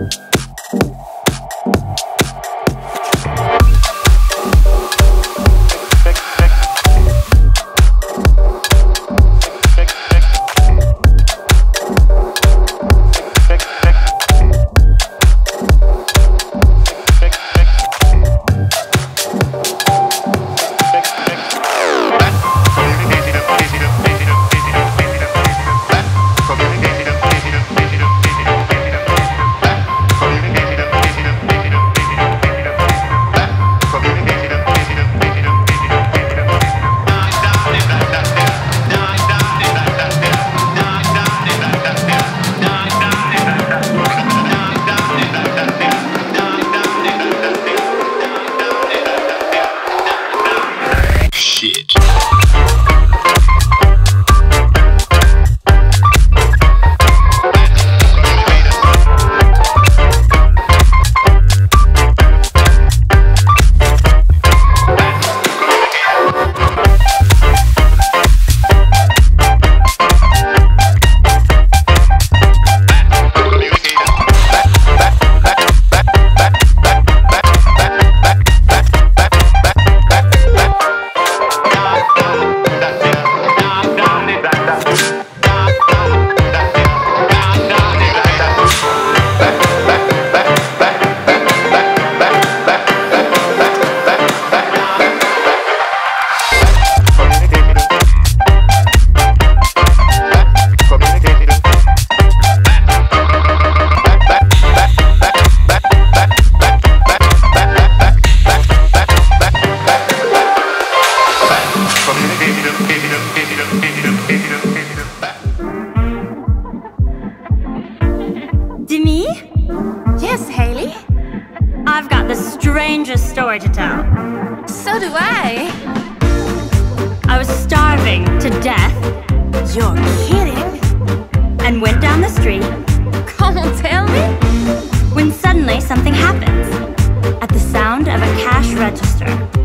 you. the strangest story to tell. So do I. I was starving to death. You're kidding. And went down the street. Come on, tell me. When suddenly something happens. At the sound of a cash register.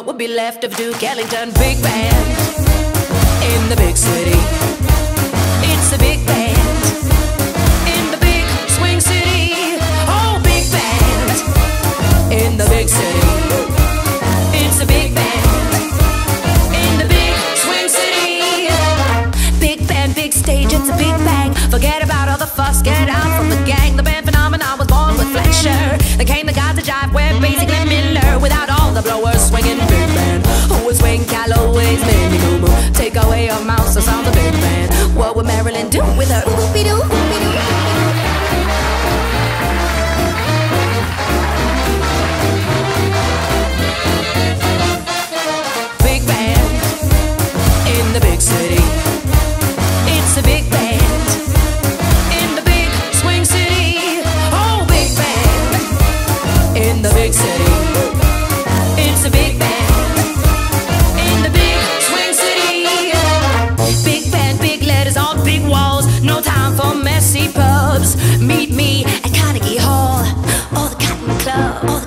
Left of Duke Ellington Big Band in the big city. It's a big band Take away your mouse, the sound the big band. What would Marilyn do with her? Oopie doo, oopie doo. at Carnegie Hall. Or the Cotton Club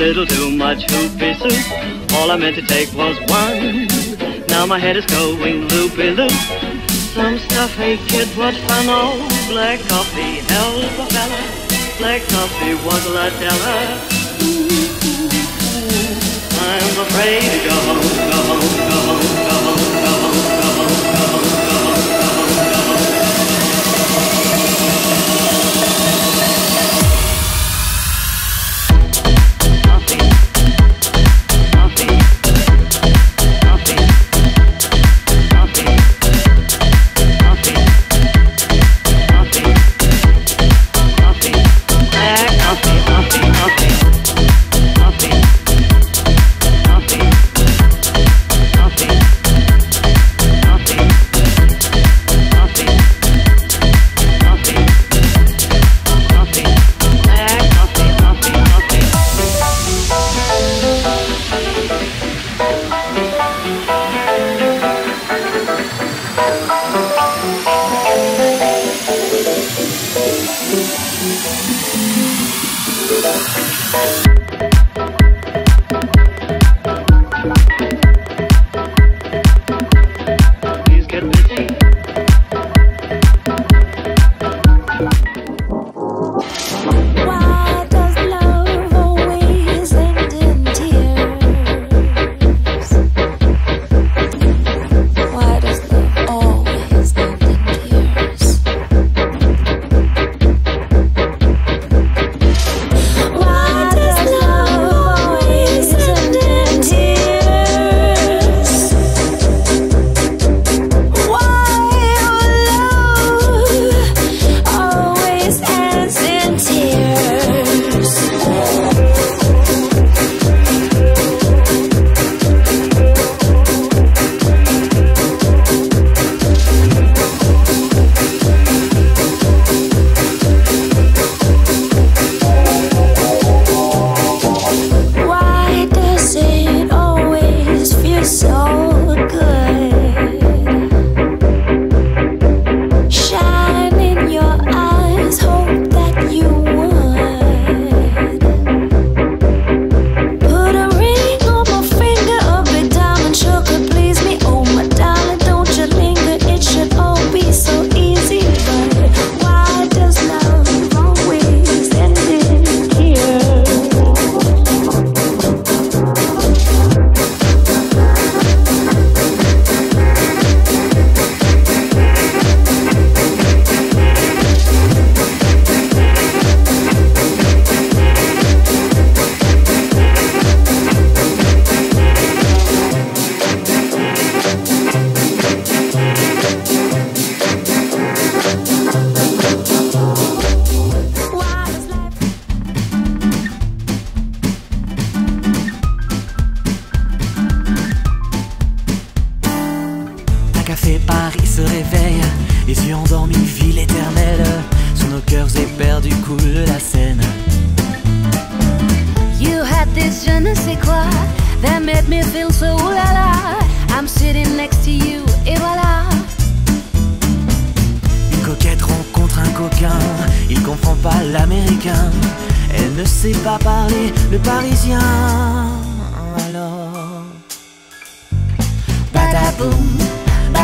little too much hoopy soup. All I meant to take was one. Now my head is going loopy loop. Some stuff, hey kid, what fun! Oh, black coffee, help a fella. Black coffee was a teller. I'm afraid to go go go.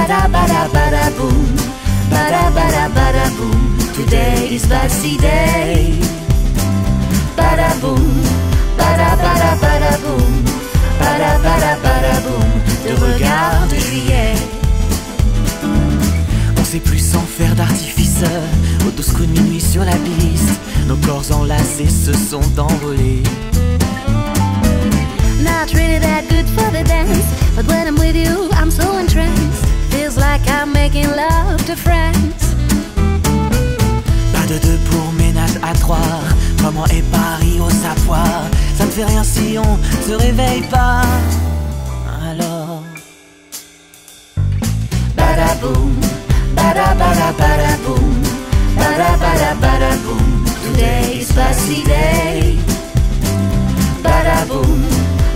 Bada bada bada boom, bada bada bada boom. Today is Bastille Day. Bada boom, bada bada bada boom, bada bada bada boom. De regard de juillet. On sait plus sans faire d'artifice Aux douze coups de minuit sur la piste Nos corps enlacés se sont envolés Not really that good for the dance, but when I'm with you, I'm so entranced. Feels like I'm making love to friends. Pas de deux pour ménage à trois Comment est Paris au savoir Ça ne fait rien si on se réveille pas. Alors. Badaboum Bada bada bada boom Bada bada bada boom Today is Bastille Day. Badaboum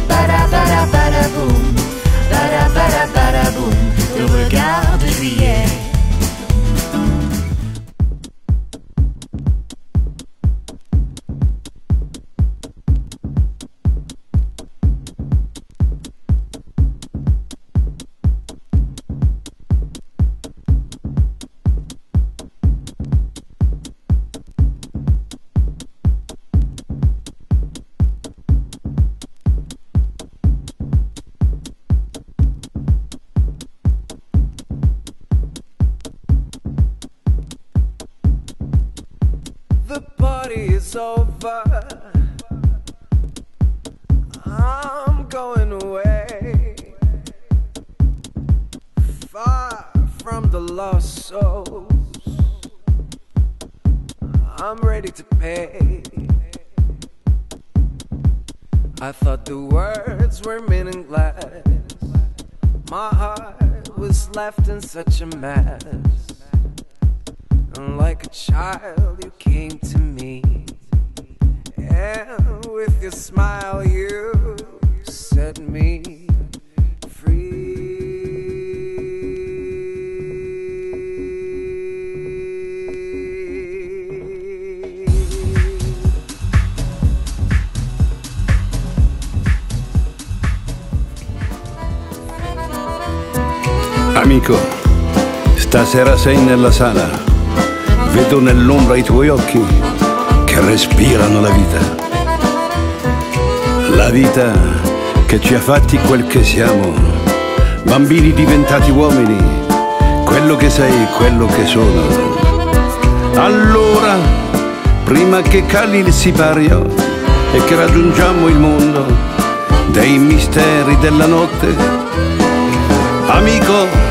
Bada bada bada boom regarde d'hier. Such a mess. And like a child, you came to me. And with your smile, you set me free. Amico, stasera sei nella sala. Vedo nell'ombra i tuoi occhi che respirano la vita. La vita che ci ha fatti quel che siamo. Bambini diventati uomini. Quello che sei, quello che sono. Allora, prima che cali il sipario e che raggiungiamo il mondo dei misteri della notte, Amico,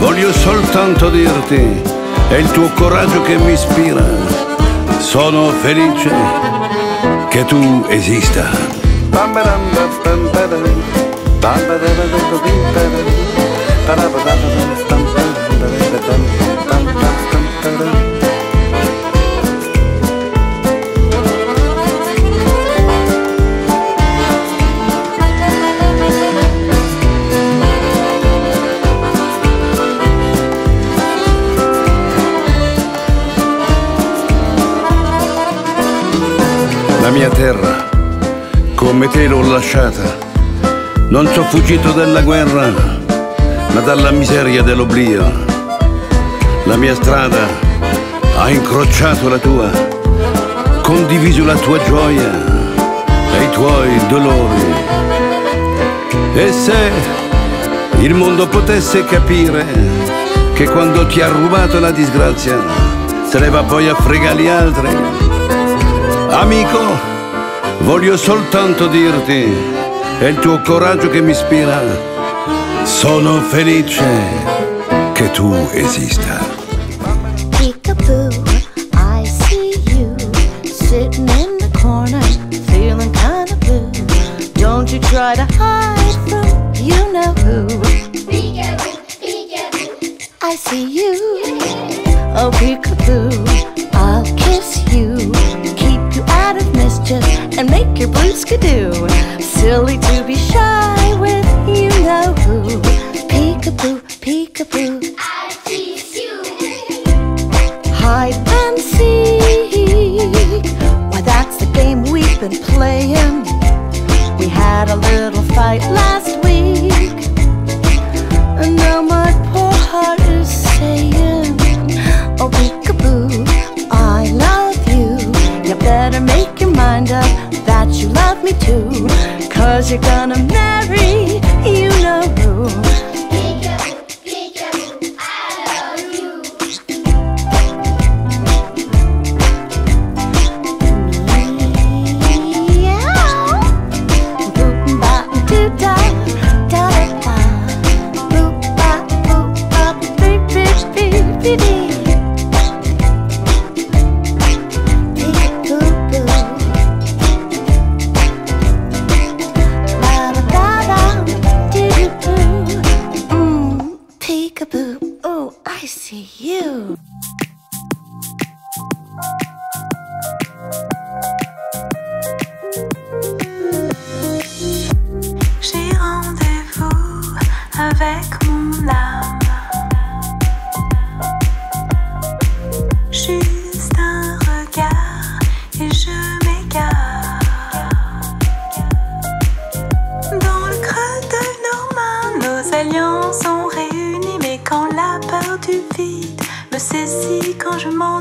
voglio soltanto dirti, è il tuo coraggio che mi ispira. Sono felice che tu esista. La mia terra, come te l'ho lasciata. Non ho fuggito dalla guerra, ma dalla miseria dell'oblio. La mia strada ha incrociato la tua, condiviso la tua gioia e i tuoi dolori. E se il mondo potesse capire che quando ti ha rubato la disgrazia, se ne va poi a fregare gli altri. Amico, voglio soltanto dirti, è il tuo coraggio che mi ispira. Sono felice che tu esista. better make your mind up that you love me too. Cause you're gonna marry quand je m'en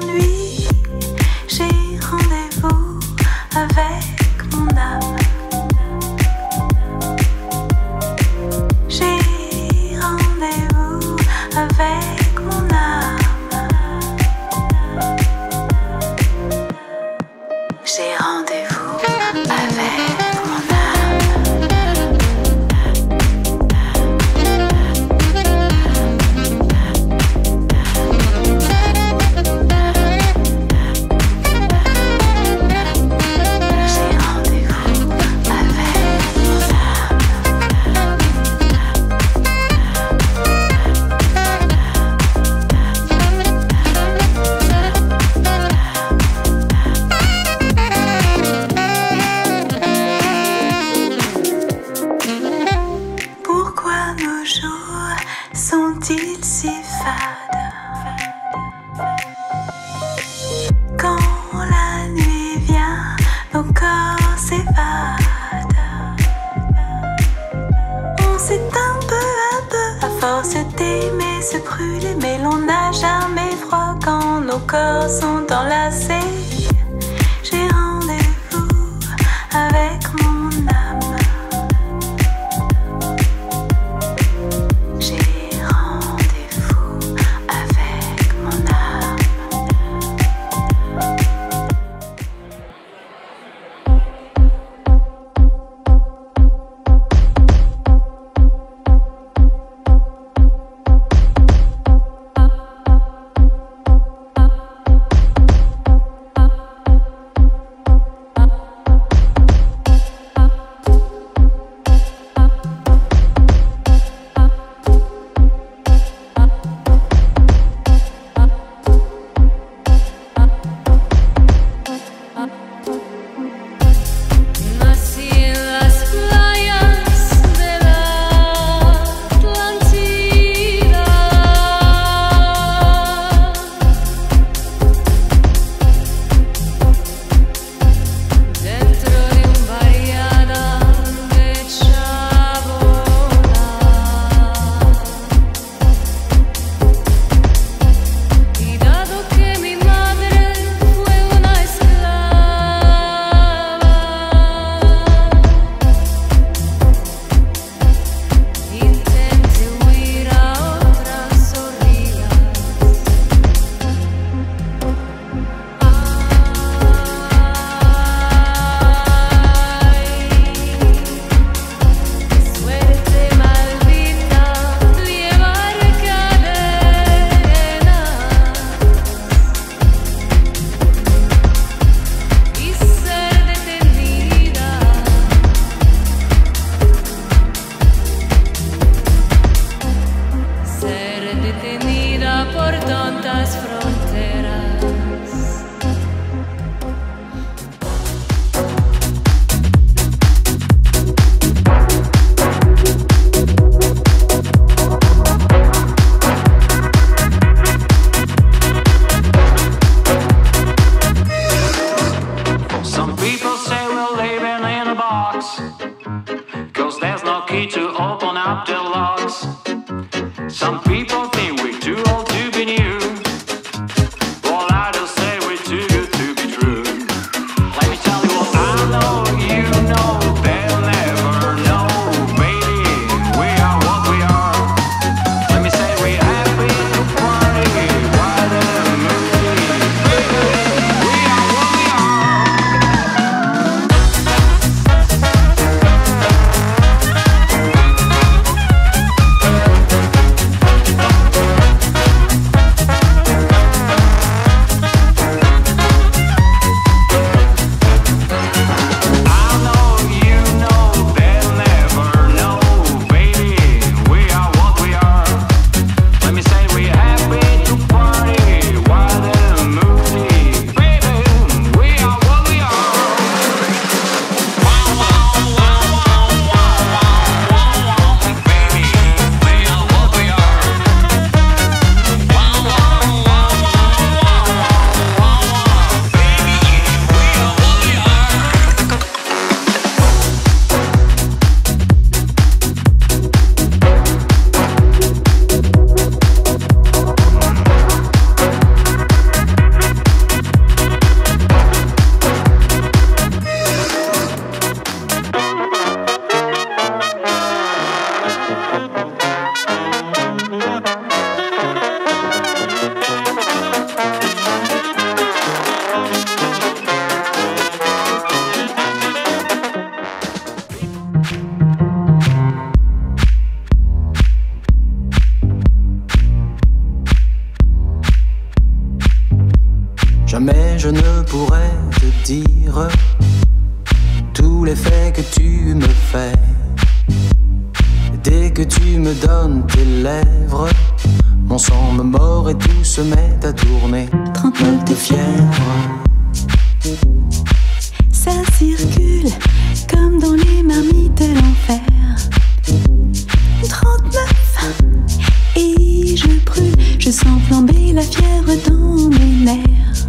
la fièvre dans mes nerfs.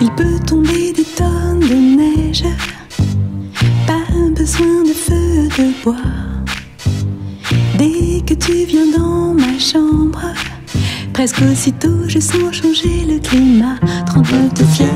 Il peut tomber des tonnes de neige, pas besoin de feu de bois. Dès que tu viens dans ma chambre, presque aussitôt je sens changer le climat. 39 de.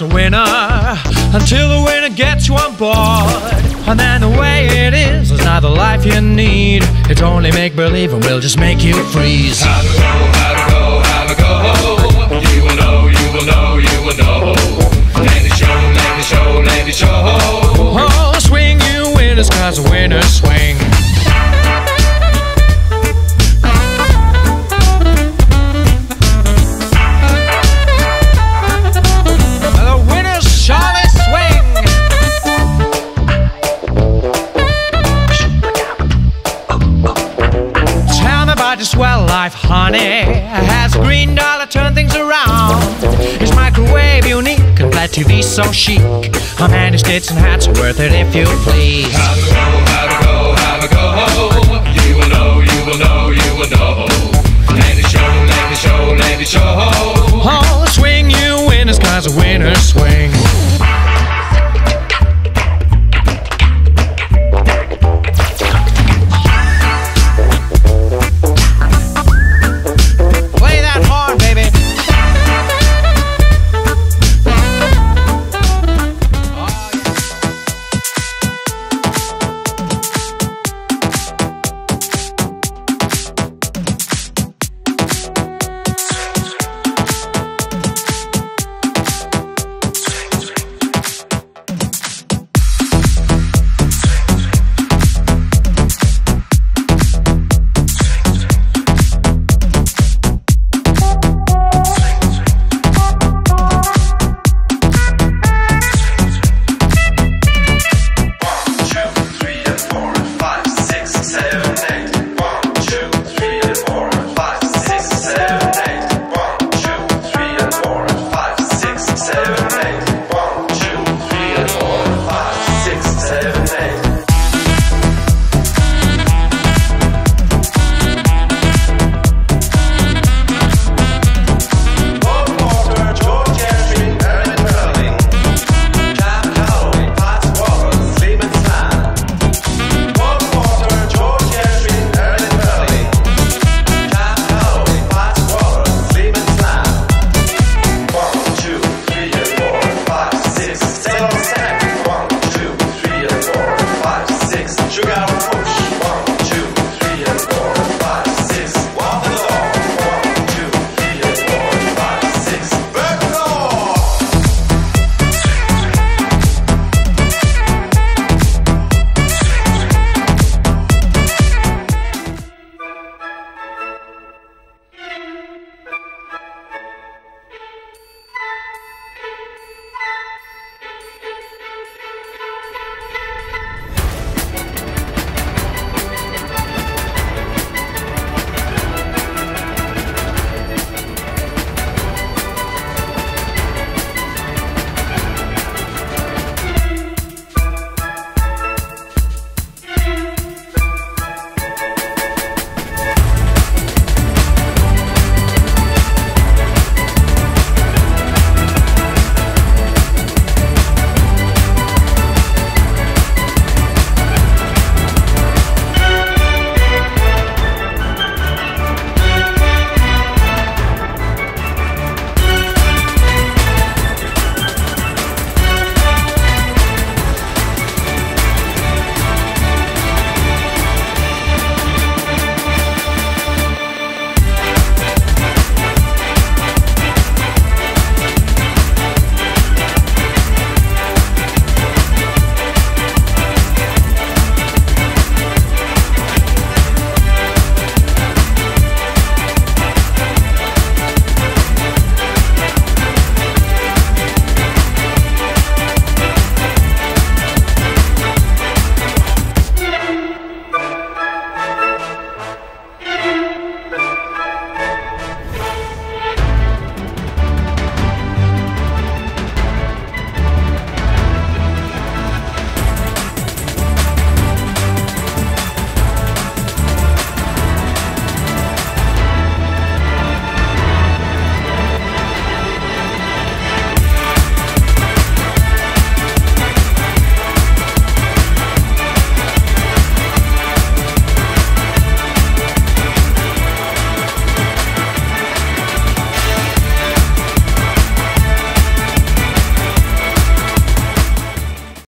likes a winner until the winner gets you on board. And then the way it is is not the life you need. It's only make believe and we'll just make you freeze. Have a go, have a go, have a go. You will know, you will know, you will know. Let it show, let it show, let it show. Oh, swing you winners, cause winners swing. to be so chic. a man managed it and hats are worth it if you please. Have a go, have a go, have a go. You will know, you will know, you will know. Let me show, let me show, let me show.